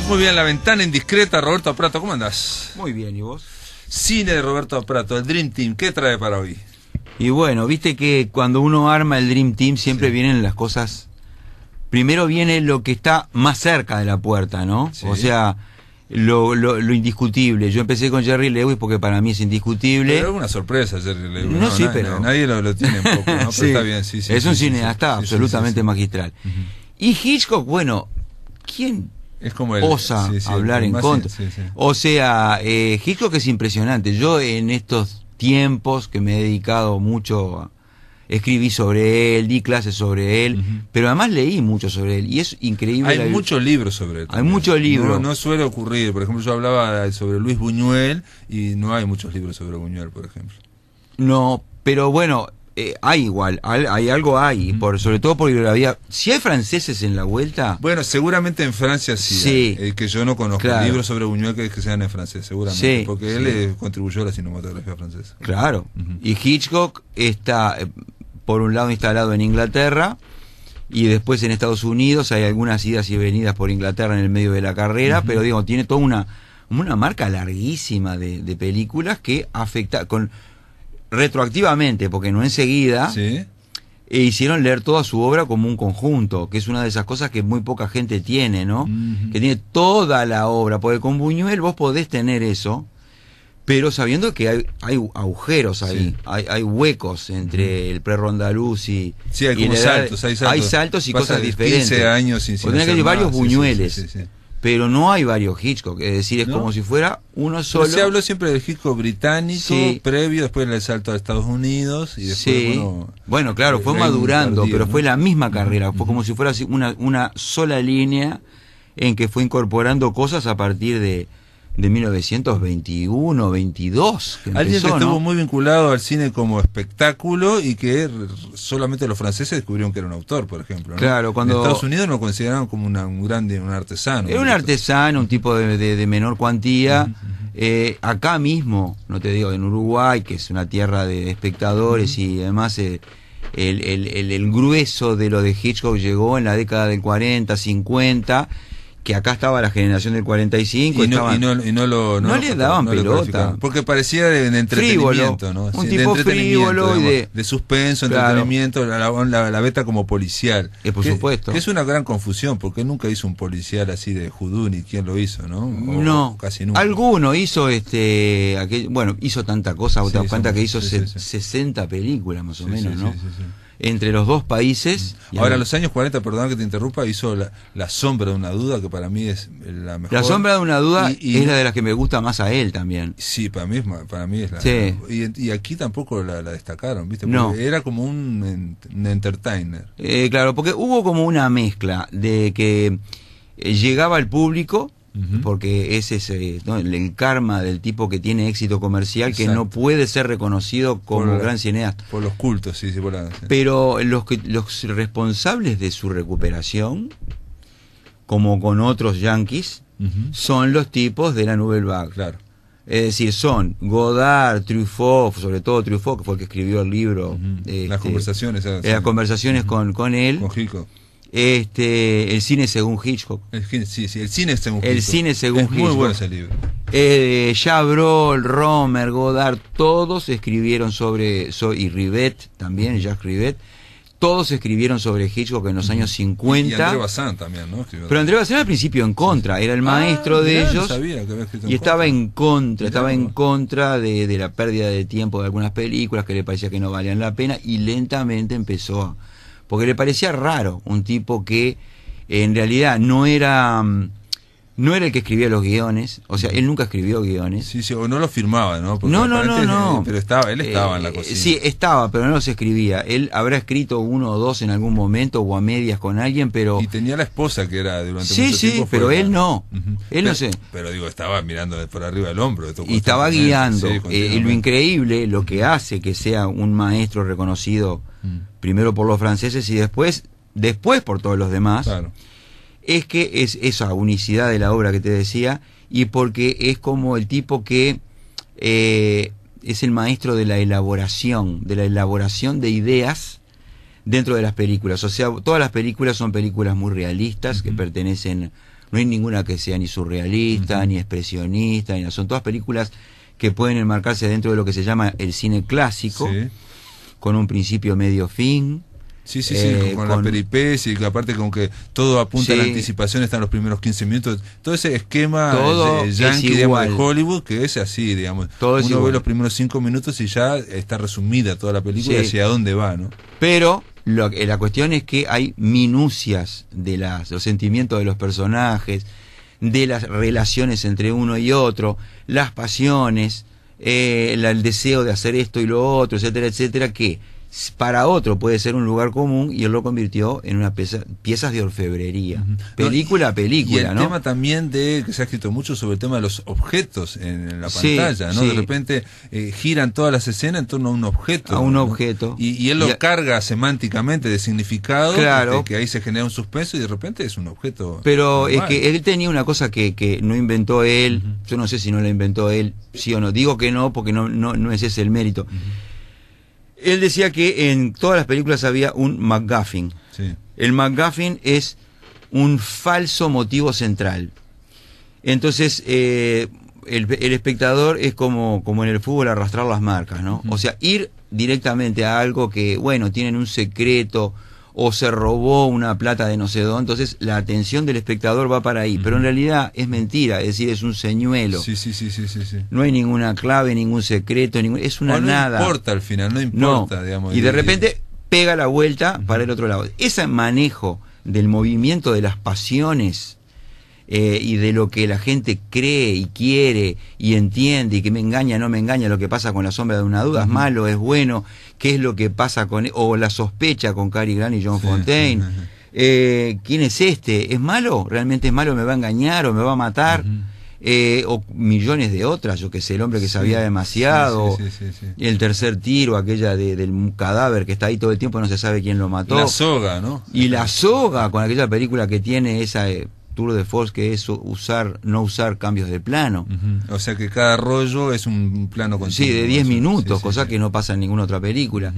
Muy bien, la ventana indiscreta, Roberto Aprato, ¿cómo andás? Muy bien, ¿y vos? Cine de Roberto Prato, el Dream Team, ¿qué trae para hoy? Y bueno, viste que cuando uno arma el Dream Team siempre vienen las cosas. Primero viene lo que está más cerca de la puerta, ¿no? O sea, lo, lo, indiscutible. Yo empecé con Jerry Lewis porque para mí es indiscutible. Pero es una sorpresa Jerry Lewis. No, sí, pero... Nadie lo, tiene un poco, ¿no? Pero está bien, sí, sí. Es un cineasta absolutamente magistral. Y Hitchcock, bueno, ¿quién es como osa hablar en contra. O sea, eh, Hitchcock es impresionante. Yo en estos tiempos que me he dedicado mucho, escribí sobre él, di clases sobre él, pero además leí mucho sobre él y es increíble. Hay muchos libros sobre él. Hay muchos libros. No, suele ocurrir. Por ejemplo, yo hablaba sobre Luis Buñuel y no hay muchos libros sobre Buñuel, por ejemplo. No, pero bueno, eh, hay igual, hay, algo hay, por, sobre todo porque había, si hay franceses en la vuelta. Bueno, seguramente en Francia sí, eh, que yo no conozco libros sobre Buñuel que, sean en francés, seguramente, porque él eh, contribuyó a la cinematografía francesa. Claro, y Hitchcock está, por un lado, instalado en Inglaterra, y después en Estados Unidos hay algunas idas y venidas por Inglaterra en el medio de la carrera, pero digo, tiene toda una, una marca larguísima de, de películas que afecta, con retroactivamente, porque no enseguida, e hicieron leer toda su obra como un conjunto, que es una de esas cosas que muy poca gente tiene, ¿no? Que tiene toda la obra, porque con Buñuel vos podés tener eso, pero sabiendo que hay, hay agujeros ahí, hay, hay, huecos entre el pre-rondaluz y... Sí, hay, saltos, hay saltos, hay saltos. y cosas diferentes. 15 años sin, sin que hay varios Buñueles pero no hay varios Hitchcock, es decir, es como si fuera uno solo. se habló siempre del Hitchcock británico, previo, después el salto a Estados Unidos y después, bueno, claro, fue madurando, pero fue la misma carrera, fue como si fuera una, una sola línea en que fue incorporando cosas a partir de, de 1921, 22. Alguien que estuvo muy vinculado al cine como espectáculo y que solamente los franceses descubrieron que era un autor, por ejemplo. Claro, cuando. En Estados Unidos lo consideraban como un grande, un artesano. Era un artesano, un tipo de, menor cuantía. Eh, acá mismo, no te digo, en Uruguay, que es una tierra de espectadores y además eh, el, el, el grueso de lo de Hitchcock llegó en la década del 40, 50 que acá estaba la generación del 45 y no, y no, y no, lo, no, le daban pelota. porque parecía de, entretenimiento ¿no? un tipo frívolo y de, de suspenso entretenimiento la, la, beta como policial. Eh, por supuesto. es una gran confusión porque nunca hizo un policial así de Juduni quién lo hizo no no casi nunca. alguno hizo este aquel, bueno hizo tanta cosa otra cuenta que hizo 60 películas más o menos no entre los dos países. Y Ahora, en los años 40, perdón que te interrumpa, hizo la, Sombra de una Duda, que para mí es la mejor. La Sombra de una Duda es la de las que me gusta más a él también. Sí, para mí es, para mí es la. Sí. Y, aquí tampoco la, destacaron, ¿viste? no. Era como un, entertainer. Eh, claro, porque hubo como una mezcla de que eh, llegaba al público porque ese es eh, el karma del tipo que tiene éxito comercial que no puede ser reconocido como gran cineasta. Por los cultos, sí, sí, por la, Pero los, que, los responsables de su recuperación, como con otros yankees, son los tipos de la Nouvelle Vague. Claro. Es decir, son Godard, Truffaut, sobre todo Truffaut, que fue el que escribió el libro. Este, las conversaciones. Eh, las conversaones con, con él. Con Hitchcock este el cine según Hitchcock. El, sí, sí, el cine según el cine según es muy bueno ese libro. Eh, Chabrol Romer Godard todos escribieron sobre y Rivet también Jacques Rivet todos escribieron sobre Hitchcock en los años 50 y, André Bazin también ¿no? pero André Bazin al principio en contra era el maestro ah, de ellos y estaba en contra estaba en contra de, de la pérdida de tiempo de algunas películas que le parecía que no valían la pena y lentamente empezó a porque le parecía raro un tipo que en realidad no era mm, no era el que escribía los guiones, o sea, él nunca escribió guiones. Sí, sí, o no lo firmaba, ¿no? no, no, no, no. Pero estaba, él estaba en la eh, cocina. Sí, estaba, pero no los escribía. Él habrá escrito uno o dos en algún momento o a medias con alguien, pero... Y tenía la esposa que era durante sí, mucho sí, tiempo. Sí, pero él no. Él no sé. Pero digo, estaba mirando por arriba del hombro. y estaba guiando. Eh, y lo increíble, lo que hace que sea un maestro reconocido mm. primero por los franceses y después después por todos los demás, es que es esa unicidad de la obra que te decía, y porque es como el tipo que eh, es el maestro de la elaboración, de la elaboración de ideas dentro de las películas. O sea, todas las películas son películas muy realistas, que pertenecen, no hay ninguna que sea ni surrealista, ni expresionista, ni, son todas películas que pueden enmarcarse dentro de lo que se llama el cine clásico, con un principio medio fin, Sí, sí, sí, eh, con, la peripecia y que aparte como que todo apunta a la anticipación, están los primeros 15 minutos, todo ese esquema de yankee, de Hollywood, que es así, digamos. Uno ve los primeros 5 minutos y ya está resumida toda la película y hacia dónde va, ¿no? Pero lo, la cuestión es que hay minucias de las, los sentimientos de los personajes, de las relaciones entre uno y otro, las pasiones, eh, el deseo de hacer esto y lo otro, etcétera, etcétera, que para otro puede ser un lugar común y él lo convirtió en una pieza, piezas de orfebrería. Película a película, y el tema también de que se ha escrito mucho sobre el tema de los objetos en, la pantalla, ¿no? De repente eh, giran todas las escenas en torno a un objeto. A un objeto. Y, él lo carga semánticamente de significado, claro. que ahí se genera un suspenso y de repente es un objeto. Pero es que él tenía una cosa que, que no inventó él, yo no sé si no la inventó él, sí o no, digo que no porque no, no, no es ese el mérito. Él decía que en todas las películas había un McGuffin. El McGuffin es un falso motivo central. Entonces, eh, el, espectador es como, como en el fútbol arrastrar las marcas, ¿no? O sea, ir directamente a algo que, bueno, tienen un secreto o se robó una plata de no sé dónde, entonces la atención del espectador va para ahí, pero en realidad es mentira, es decir, es un señuelo. Sí, sí, sí, sí, sí. No hay ninguna clave, ningún secreto, ningún, es una nada. No importa al final, no importa, digamos. Y de repente pega la vuelta para el otro lado. Ese manejo del movimiento de las pasiones eh, y de lo que la gente cree y quiere y entiende y que me engaña, no me engaña, lo que pasa con la sombra de una duda, es malo, es bueno, qué es lo que pasa con, o la sospecha con Cary Grant y John Fontaine. Eh, ¿Quién es este? ¿Es malo? ¿Realmente es malo? ¿Me va a engañar o me va a matar? Eh, o millones de otras, yo que sé, el hombre que sabía demasiado, el tercer tiro, aquella del cadáver que está ahí todo el tiempo, no se sabe quién lo mató. La soga, ¿no? Y la soga, con aquella película que tiene esa De Force, que es usar, no usar cambios de plano. O sea que cada rollo es un plano continuo. Sí, de 10 minutos, cosa que no pasa en ninguna otra película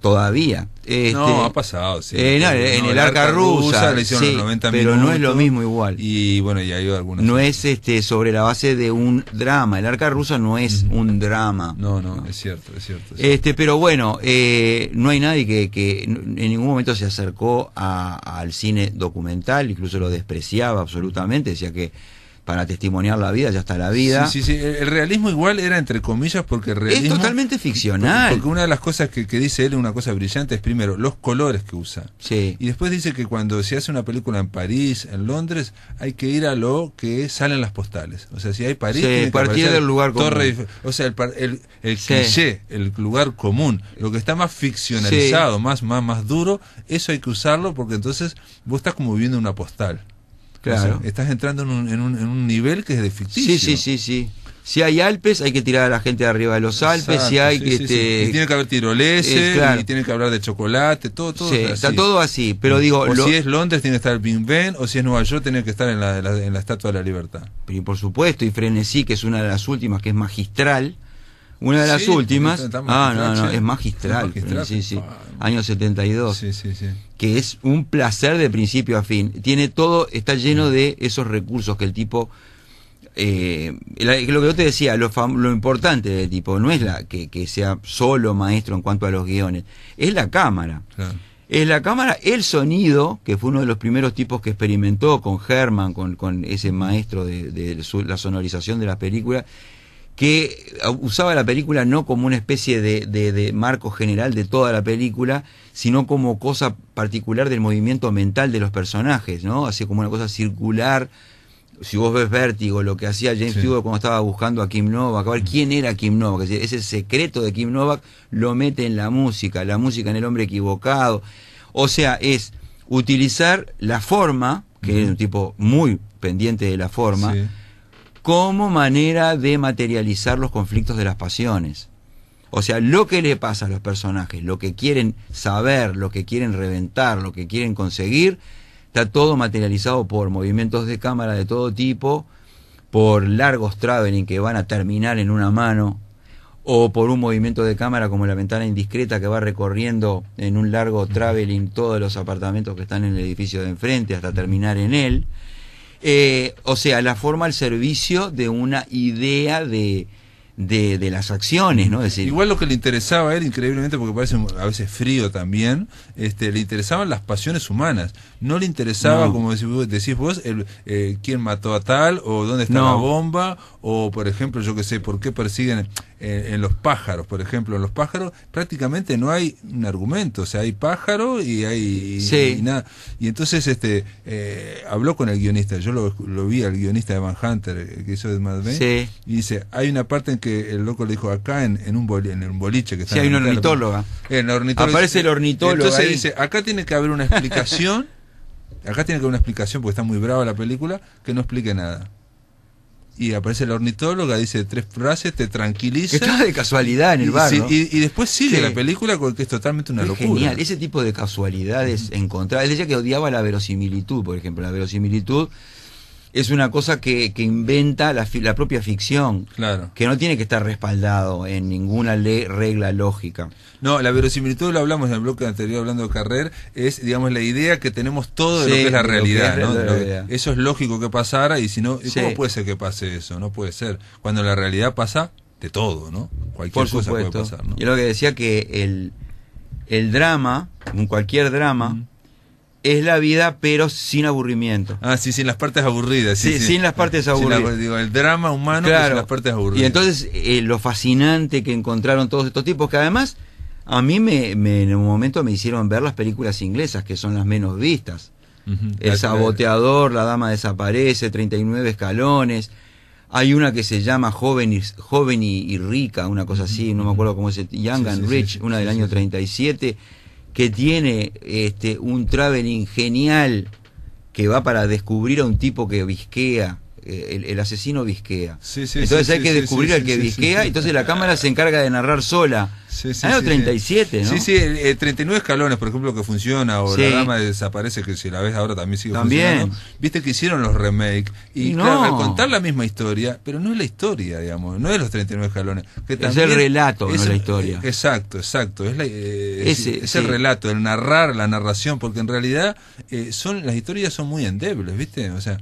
todavía. Este, no, ha pasado, sí. Eh, en el, arca, rusa, le hicieron 90 pero no es lo mismo igual. Y bueno, y hay algunas. No es este sobre la base de un drama. El arca rusa no es un drama. No, no, es cierto, es cierto. Este, pero bueno, eh, no hay nadie que, que, en ningún momento se acercó al cine documental, incluso lo despreciaba absolutamente, decía que para testimoniar la vida, ya está la vida. Sí, sí, sí. El, realismo igual era entre comillas porque el realismo... es totalmente ficcional. Porque una de las cosas que, que dice él, una cosa brillante, es primero los colores que usa. Sí. Y después dice que cuando se hace una película en París, en Londres, hay que ir a lo que salen las postales. O sea, si hay París, Sí, partir del lugar Torre común. O sea, el, el, el Sí. cliché, el lugar común, lo que está más ficcionalizado, más, más, más duro, eso hay que usarlo porque entonces vos estás como viviendo una postal. Claro. O sea, estás entrando en un, en, un, en un nivel que es de ficticio. Sí, sí, sí, sí. Si hay Alpes, hay que tirar a la gente de arriba de los Alpes. Exacto, si hay sí, que. sí, este, Y tiene que haber tiroleses, Eh, claro. y tiene que hablar de chocolate, todo, todo. sí, es está así. todo así. Pero digo, o lo- si es Londres, tiene que estar el Big Ben, o si es Nueva York, tiene que estar en la, la, en la Estatua de la Libertad. y por supuesto, y Frenesí, que es una de las últimas, que es magistral. Una de las Sí, últimas. ah, no, no, es magistral. Es magistral. Sí, sí. Año 72. Sí, sí, sí. que es un placer de principio a fin. Tiene todo, está lleno de esos recursos que el tipo, eh, lo que yo te decía, lo, lo importante del tipo no es la que, que sea solo maestro en cuanto a los guiones, es la cámara. Claro. Es la cámara, el sonido, que fue uno de los primeros tipos que experimentó con Herman, con, con ese maestro de, de su- la sonorización de las películas, que usaba la película no como una especie de, de- de marco general de toda la película, sino como cosa particular del movimiento mental de los personajes, ¿no? Así como una cosa circular. Si vos ves Vértigo, lo que hacía James Sí. Stewart cuando estaba buscando a Kim Novak, a ver quién era Kim Novak, es decir, ese secreto de Kim Novak lo mete en la música, la música en el hombre equivocado. O sea, es utilizar la forma, que es un tipo muy pendiente de la forma, Sí. Como manera de materializar los conflictos de las pasiones. O sea, lo que le pasa a los personajes, lo que quieren saber, lo que quieren reventar, lo que quieren conseguir, está todo materializado por movimientos de cámara de todo tipo, por largos traveling que van a terminar en una mano, o por un movimiento de cámara como la ventana indiscreta que va recorriendo en un largo traveling todos los apartamentos que están en el edificio de enfrente hasta terminar en él. Eh, o sea, la forma al servicio de una idea de, de, las acciones, ¿no? Decir, Igual lo que le interesaba a él, increíblemente, porque parece a veces frío también, este, le interesaban las pasiones humanas. No le interesaba, No. como decís vos, el, eh, quién mató a tal, o dónde está No. la bomba, o por ejemplo, yo que sé, por qué persiguen en los pájaros, por ejemplo, en los pájaros prácticamente no hay un argumento, o sea, hay pájaro y hay y- Sí. y nada. Y entonces este eh, habló con el guionista, yo lo, lo vi al guionista de Van Hunter, eh, que hizo de Mad Men, Sí. y dice, hay una parte en que el loco le dijo acá en, en un boli- en un boliche que está Sí, hay una la- la ornitóloga Aparece dice- el ornitólogo Entonces ahí. dice, acá tiene que haber una explicación, acá tiene que haber una explicación porque está muy brava la película, que no explique nada. Y aparece la ornitóloga, dice tres frases, te tranquiliza. estaba de casualidad en el bar, y- y después sigue Sí. la película que es totalmente una Es locura. genial, ese tipo de casualidades encontradas. Él decía que odiaba la verosimilitud, por ejemplo. La verosimilitud es una cosa que, que inventa la, fi- la propia ficción, Claro. que no tiene que estar respaldado en ninguna ley, regla lógica. No, la verosimilitud lo hablamos en el bloque anterior hablando de Carrer, es digamos la idea que tenemos todo de lo que es la realidad, es ¿no? la realidad. eso es lógico que pasara y si no, ¿y Sí. ¿cómo puede ser que pase eso? No puede ser. Cuando la realidad pasa de todo, ¿no? Cualquier Por cosa puede pasar, ¿no? Yo lo que decía que el, el drama, un cualquier drama. Es la vida pero sin aburrimiento. Ah, sí, sin las partes aburridas. Sí, Sí, sí. sin las partes Sin la- aburridas. digo, el drama humano pero sin las partes aburridas. Y entonces eh, lo fascinante que encontraron todos estos tipos, que además a mí me, me- en un momento me hicieron ver las películas inglesas, que son las menos vistas. El La- saboteador, La dama desaparece, 39 escalones. Hay una que se llama Joven y, joven y, y rica, una cosa así, no me acuerdo cómo es, Young Sí, and Rich, una del año sí, sí. 37, que tiene este, un traveling genial que va para descubrir a un tipo que visquea, el, el asesino visquea. Sí, sí, entonces sí, hay que descubrir al que visquea, entonces la cámara se encarga de narrar sola. Sí, sí, año sí. 37, ¿no? Sí, sí, el, el 39 escalones, por ejemplo, que funciona, o. La Dama desaparece, que si la ves ahora también sigue También. funcionando. Viste que hicieron los remakes, y, no. claro, al contar la misma historia, pero no es la historia, digamos, no es los 39 escalones. Que Es también el relato, no es- la historia. eh, Exacto, exacto, es, la, eh, Ese, es el relato, el narrar, la narración, porque en realidad eh, son las historias son muy endebles, ¿viste? O sea,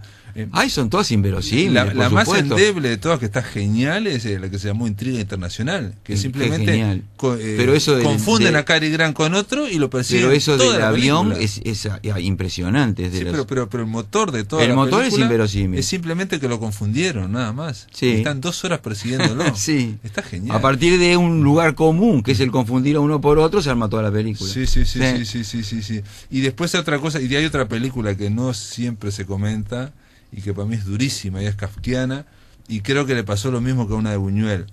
Ay, son todas inverosímiles. la, más endeble de todas que está genial es eh, la que se llamó Intriga Internacional, que simplemente genial. co- eh, Pero eso del- confunden de- a Cary Grant con otro y lo persiguen. Pero eso del avión es, es, ah, impresionante. es de Sí, las- pero, pero, pero el motor de toda El la motor es inverosímil. Es simplemente que lo confundieron, nada más. Sí. Están dos horas persiguiéndolo. Sí. Está genial. A partir de un lugar común, que es el confundir a uno por otro, se arma toda la película. Sí, sí, sí, sí, sí, sí, sí, sí. Y después hay otra cosa, y hay otra película que no siempre se comenta y que para mí es durísima y es kafkiana, y creo que le pasó lo mismo que a una de Buñuel.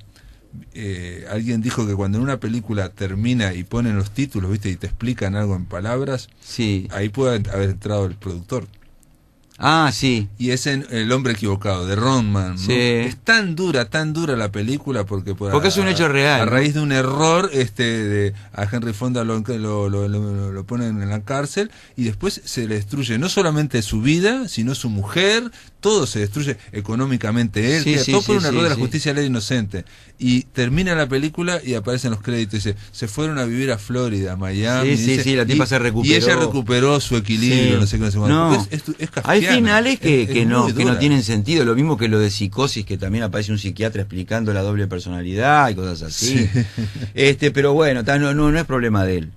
Eh, alguien dijo que cuando en una película termina y ponen los títulos, ¿viste? Y te explican algo en palabras, Sí. ahí puede haber entrado el productor. Ah, sí. Y es en El hombre equivocado, de Ronman. ¿no? Sí. Es tan dura, tan dura la película porque... por- Porque es un hecho real, A raíz de un error, este de a Henry Fonda lo, lo, lo, lo- lo ponen en la cárcel y después se le destruye no solamente su vida, sino su mujer, todo se destruye económicamente él, Sí, sí, todo por sí, un error sí, de la justicia ley inocente. Y termina la película y aparecen los créditos, dice, se fueron a vivir a Florida, a Miami. Sí, sí, dice, sí, la tipa y- se recuperó. Y ella recuperó su equilibrio, no sé qué, no sé. No. Es, es, es Hay finales que, que no, que no tienen sentido, lo mismo que lo de psicosis, que también aparece un psiquiatra explicando la doble personalidad y cosas así. Sí. Este, pero bueno, no, no, no es problema de él.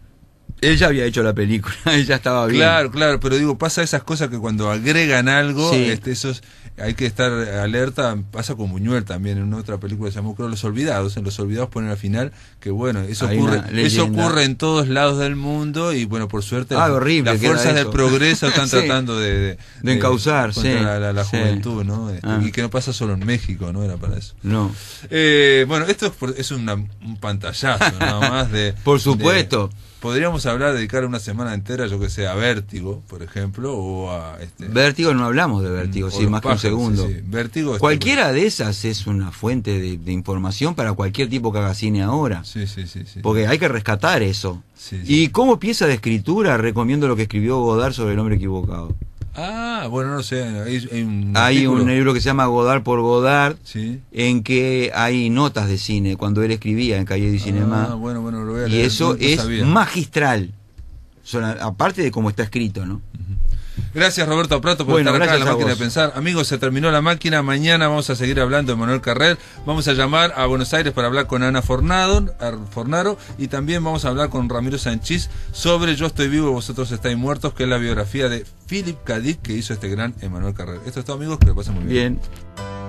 Él ya había hecho la película, él ya estaba bien. Claro, claro, pero digo, pasa esas cosas que cuando agregan algo, Sí. este, esos, hay que estar alerta, pasa con Buñuel también, en otra película que se llamó creo Los Olvidados, en Los Olvidados ponen al final que bueno, eso Hay ocurre, eso ocurre en todos lados del mundo y bueno, por suerte Ah, las, horrible las fuerzas del eso. progreso están Sí. tratando de, de, De encauzar, contra sí, la, la- la sí. juventud, ¿no? Este, Ah. Y que no pasa solo en México, ¿no? Era para eso. No, Eh, bueno, esto es, es una- un pantallazo nada más de... por supuesto. Podríamos hablar, dedicar una semana entera, yo que sé, a Vértigo, por ejemplo, o a... Este, Vértigo no hablamos de vértigo, o sí, más que un segundo. sí, sí. Vértigo... este, Cualquiera de esas es una fuente de, de información para cualquier tipo que haga cine ahora. Sí, sí, sí. sí. Porque hay que rescatar eso. Sí, sí. Y como pieza de escritura, recomiendo lo que escribió Godard sobre el hombre equivocado. Ah, bueno, no sé, hay, hay un... Hay artículo. un libro que se llama Godard por Godard, Sí. en que hay notas de cine, cuando él escribía en Calle Cinema. Ah, bueno, bueno, lo voy a y leer, eso no- no es magistral. Son- aparte de cómo está escrito, ¿no? Gracias Roberto Prato por Bueno, estar acá en la máquina de pensar. Amigos, se terminó la máquina. Mañana vamos a seguir hablando de Manuel Carrer. Vamos a llamar a Buenos Aires para hablar con Ana Fornado, Ar- Fornaro y también vamos a hablar con Ramiro Sanchís sobre Yo estoy vivo, vosotros estáis muertos, que es la biografía de Philip. Dick que hizo este gran Emanuel Carrer. Esto es todo amigos, que lo pasen muy bien. Bien.